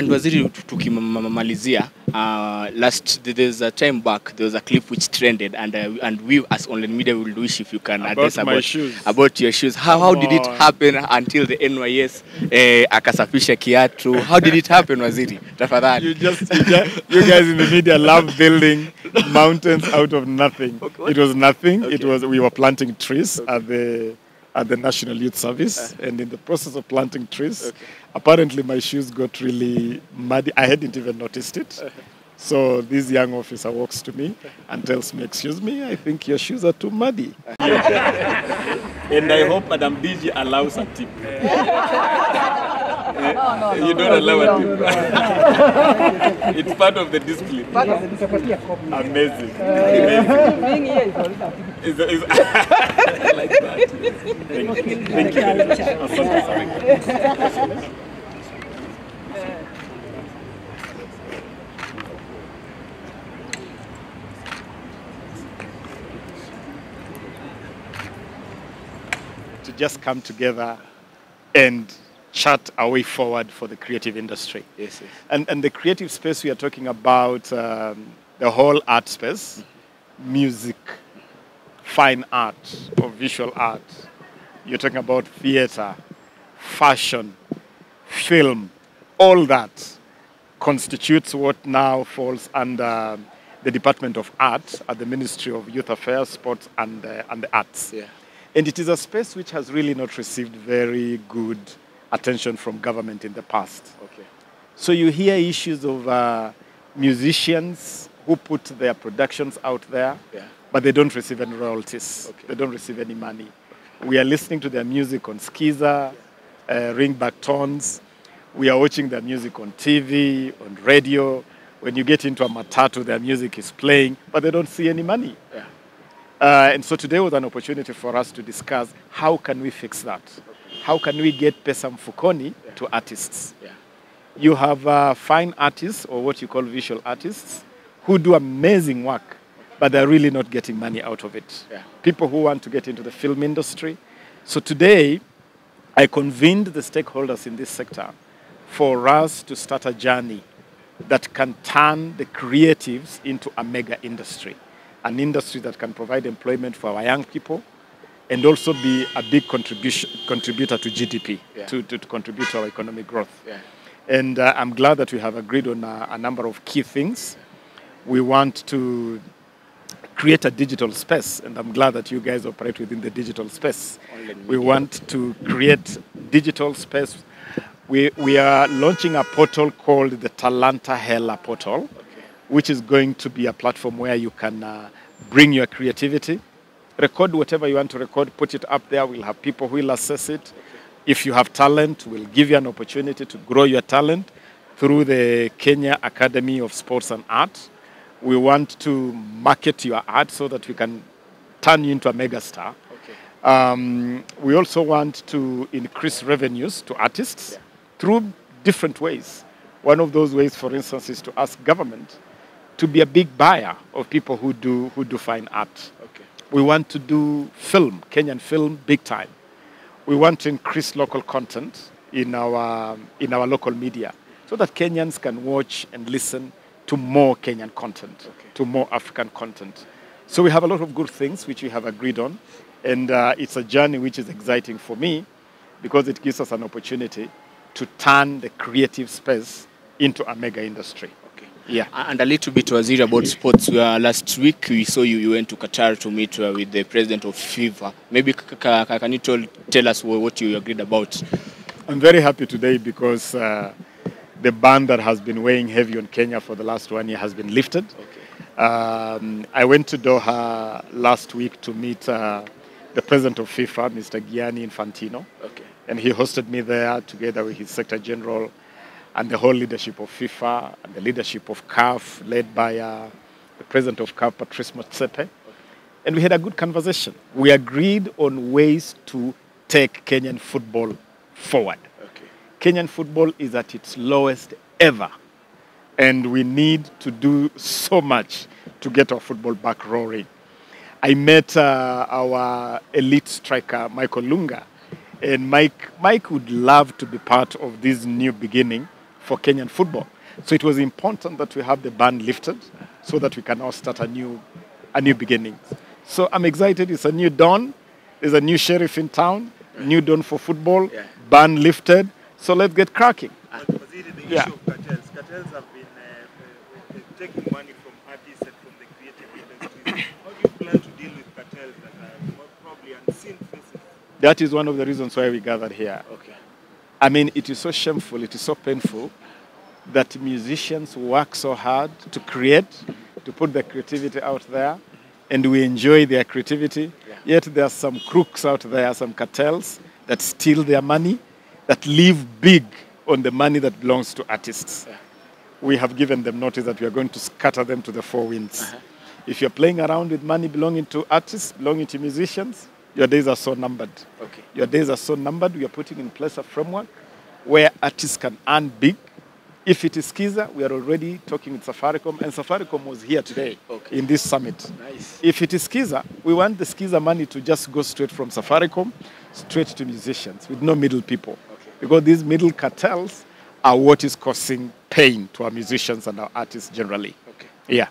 and waziri tukimalizia uh, last there's a time back there was a clip which trended and uh, and we as online media will wish if you can About address about, about, shoes. about your shoes how, how did it happen until the NYS eh, akasafisha kiatu how did it happen waziri tafadhali You just, you, just, you guys in the media love building mountains out of nothing. Okay, It was nothing. okay. It was we were planting trees okay. at the at the National Youth Service, uh-huh. and in the process of planting trees, Okay. apparently my shoes got really muddy. I hadn't even noticed it. Uh-huh. So this young officer walks to me and tells me, "Excuse me, I think your shoes are too muddy." and I hope Madam DG allows a tip. you don't allow a tip. it's part of the discipline. Amazing. Amazing. Is, is, I like that. Thank you. Thank you very much. Asante sana. To just come together and chart our way forward for the creative industry. yes, yes. And, and the creative space we are talking about, um, the whole art space, music, fine art or visual art. You're talking about theater, fashion, film, all that constitutes what now falls under the Department of Art at the Ministry of Youth Affairs, Sports and, uh, and the Arts. yeah And it is a space which has really not received very good attention from government in the past. okay So you hear issues of uh, musicians who put their productions out there, yeah but they don't receive any royalties. Okay. They don't receive any money. We are listening to their music on Skiza, uh, Ringback Tones. We are watching their music on TV, on radio. When you get into a matatu, their music is playing, but they don't see any money. yeah Uh, and so today was an opportunity for us to discuss how can we fix that? How can we get pesa mfukoni to artists? yeah You have uh, fine artists or what you call visual artists who do amazing work, but they're really not getting money out of it. Yeah. People who want to get into the film industry. So today, I convened the stakeholders in this sector for us to start a journey that can turn the creatives into a mega industry, an industry that can provide employment for our young people and also be a big contribution, contributor to GDP, Yeah. to, to, to contribute to our economic growth. yeah And uh, I'm glad that we have agreed on a, a number of key things. We want to create a digital space, and I'm glad that you guys operate within the digital space. We want to create digital space. We, we are launching a portal called the Talanta Hela portal, which is going to be a platform where you can uh, bring your creativity, record whatever you want to record, put it up there. We'll have people who will assess it. If you have talent, we'll give you an opportunity to grow your talent through the Kenya Academy of Sports and Art. We want to market your art so that we can turn you into a megastar. okay Um, we also want to increase revenues to artists through different ways. One of those ways, for instance, is to ask government to be a big buyer of people who do, who do fine art. okay We want to do film, Kenyan film, big time. We want to increase local content in our, in our local media so that Kenyans can watch and listen to more Kenyan content, Okay. to more African content. So we have a lot of good things which we have agreed on. And uh, it's a journey which is exciting for me because it gives us an opportunity to turn the creative space into a mega industry. Yeah. And a little bit, Waziri, about sports. Uh, last week, we saw you, you went to Qatar to meet uh, with the president of FIFA. Maybe can you tell, tell us what you agreed about? I'm very happy today because uh, the ban that has been weighing heavy on Kenya for the last one year has been lifted. Okay. Um, I went to Doha last week to meet uh, the president of FIFA, Mr. Gianni Infantino, Okay. and he hosted me there together with his secretary general and the whole leadership of FIFA and the leadership of CAF, led by uh, the president of CAF, Patrice Motsepe. And we had a good conversation. We agreed on ways to take Kenyan football forward. Okay. Kenyan football is at its lowest ever. And we need to do so much to get our football back roaring. I met uh, our elite striker, Michael Olunga. And Mike, Mike would love to be part of this new beginning for Kenyan football. So it was important that we have the ban lifted so that we can now start a new, a new beginning. So I'm excited. It's a new dawn. There's a new sheriff in town, new dawn for football, Yeah. ban lifted. So let's get cracking. Waziri, the Yeah. issue of cartels. Cartels have been uh, uh, uh, taking money from artists and from the creative industry. How do you plan to deal with cartels that are probably unseen faces? That is one of the reasons why we gathered here. Okay. I mean, it is so shameful, it is so painful that musicians work so hard to create, to put their creativity out there, and we enjoy their creativity. Yeah. Yet there are some crooks out there, some cartels that steal their money, that live big on the money that belongs to artists. Yeah. We have given them notice that we are going to scatter them to the four winds. Uh-huh. If you're playing around with money belonging to artists, belonging to musicians, your days are so numbered. Okay. Your days are so numbered. We are putting in place a framework where artists can earn big. If it is Kiza, we are already talking with Safaricom, and Safaricom was here today Okay. in this summit. Nice. If it is Kiza, we want the Skiza money to just go straight from Safaricom straight to musicians with no middle people. Okay. Because these middle cartels are what is causing pain to our musicians and our artists generally. Okay. Yeah.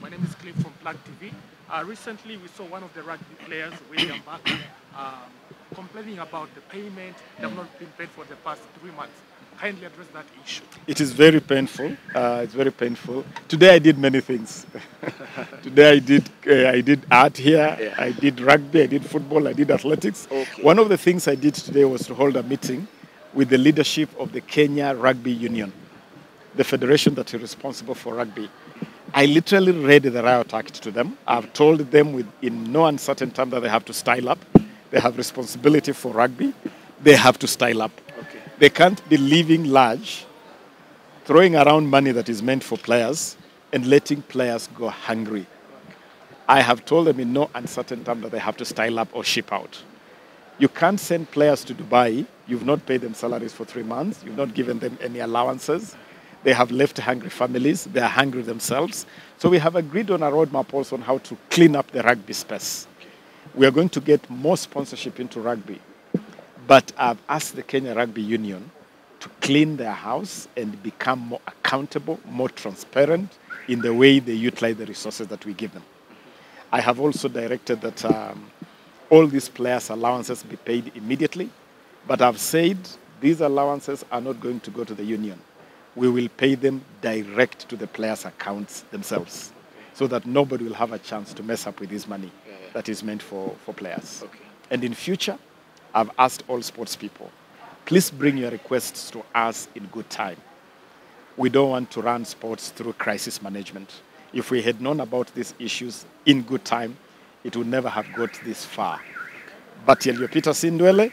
My name is Cliff from Plug TV. Uh, recently, we saw one of the rugby players, William Buck, um, complaining about the payment. They have not been paid for the past three months. Kindly address that issue. It is very painful. Uh, it's very painful. Today I did many things. Today I did uh, I did art here. Yeah. I did rugby. I did football. I did athletics. Okay. One of the things I did today was to hold a meeting with the leadership of the Kenya Rugby Union, the federation that is responsible for rugby. I literally read the riot act to them. I've told them with in no uncertain term that they have to style up. They have responsibility for rugby. They have to style up. Okay. They can't be living large, throwing around money that is meant for players, and letting players go hungry. I have told them in no uncertain term that they have to style up or ship out. You can't send players to Dubai. You've not paid them salaries for three months. You've not given them any allowances. They have left hungry families. They are hungry themselves. So we have agreed on a roadmap also on how to clean up the rugby space. We are going to get more sponsorship into rugby. But I've asked the Kenya Rugby Union to clean their house and become more accountable, more transparent in the way they utilize the resources that we give them. I have also directed that um, all these players' allowances be paid immediately, but I've said these allowances are not going to go to the union. We will pay them direct to the players' accounts themselves so that nobody will have a chance to mess up with this money Yeah, yeah. that is meant for, for players. Okay. And in future, I've asked all sports people, please bring your requests to us in good time. We don't want to run sports through crisis management. If we had known about these issues in good time, it would never have got this far. But Peter Sindwele,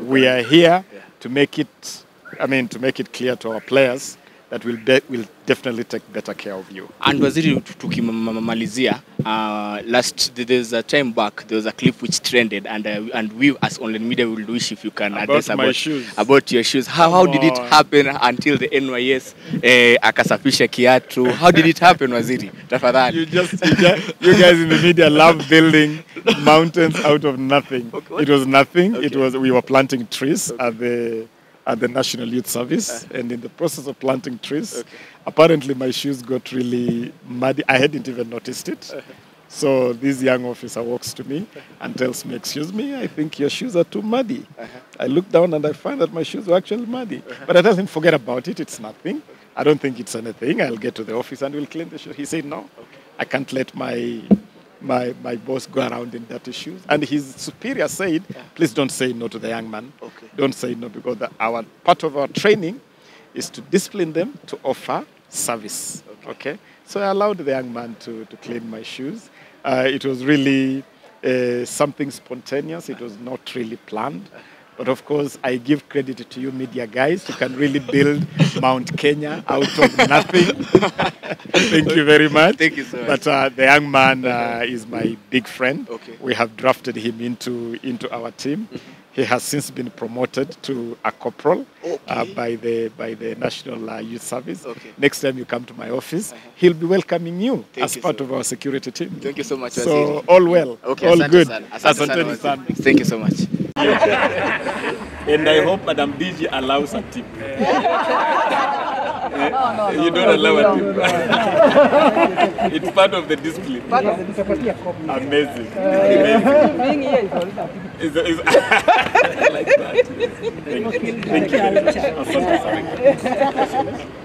we are here Yeah. to make it, I mean, to make it clear to our players that we'll, de we'll definitely take better care of you. And waziri tu- tukimalizia uh, last there's a time back there was a clip which trended and uh, and we as online media will wish if you can About address my about shoes. about your shoes how, how did it happen until the NYS eh, akasafisha kiatu how did it happen waziri tafadhali You just, you, just, you guys in the media love building mountains out of nothing. Okay, what? It was nothing. Okay. It was we were planting trees okay. at the at the National Youth Service, uh-huh. and in the process of planting trees, Okay. apparently my shoes got really muddy. I hadn't even noticed it. Uh-huh. So this young officer walks to me and tells me, "Excuse me, I think your shoes are too muddy." Uh-huh. I look down and I find that my shoes were actually muddy. But I tell him, "Forget about it. It's nothing. I don't think it's anything. I'll get to the office and we'll clean the shoes." He said, "No, I can't let my." My, my boss go around in dirty shoes. And his superior said, please don't say no to the young man. Okay. Don't say no because the, our part of our training is to discipline them to offer service. Okay. So I allowed the young man to, to clean my shoes. Uh, it was really uh, something spontaneous. It was not really planned. But of course, I give credit to you, media guys. You can really build Mount Kenya out of nothing. Thank you very much. Thank you so much. But uh, the young man uh, is my big friend. Okay. We have drafted him into into our team. He has since been promoted to a corporal okay. uh, by the by the National uh, Youth Service. Okay. Next time you come to my office, uh -huh. he'll be welcoming you Thank as you part so of our security team. thank you so much So waziri all well, okay all asante good. San. Asante Asante San. thank you so much And I hope Madam DG allows a tip. You don't allow tip. it's part of the discipline. Amazing. Uh, being here is already a Is, is, I like that. Thank you. Thank you.